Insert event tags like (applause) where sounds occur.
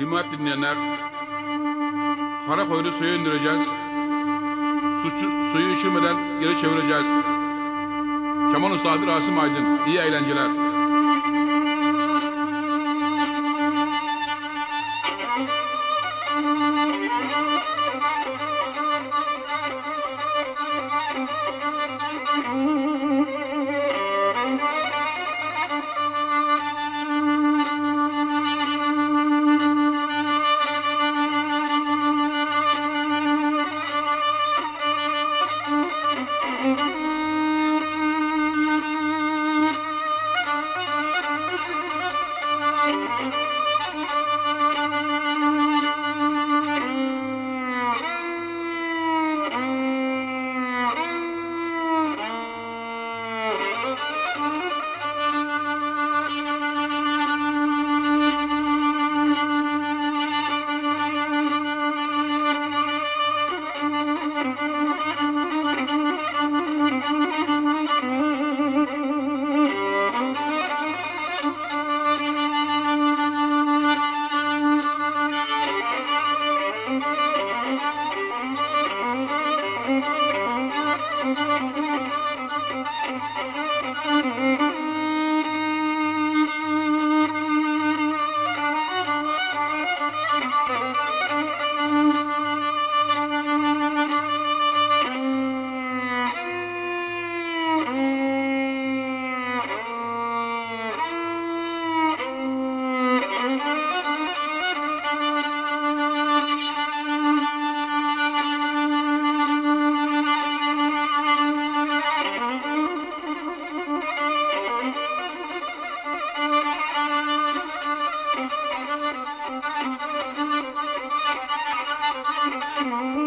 dinleyenler, kara koyunu suya indireceğiz. Suçu, suyu içirmeden geri çevireceğiz. Keman Ustadı Rasim Aydın. İyi eğlenceler. Mm-hmm. Mm-hmm. (laughs)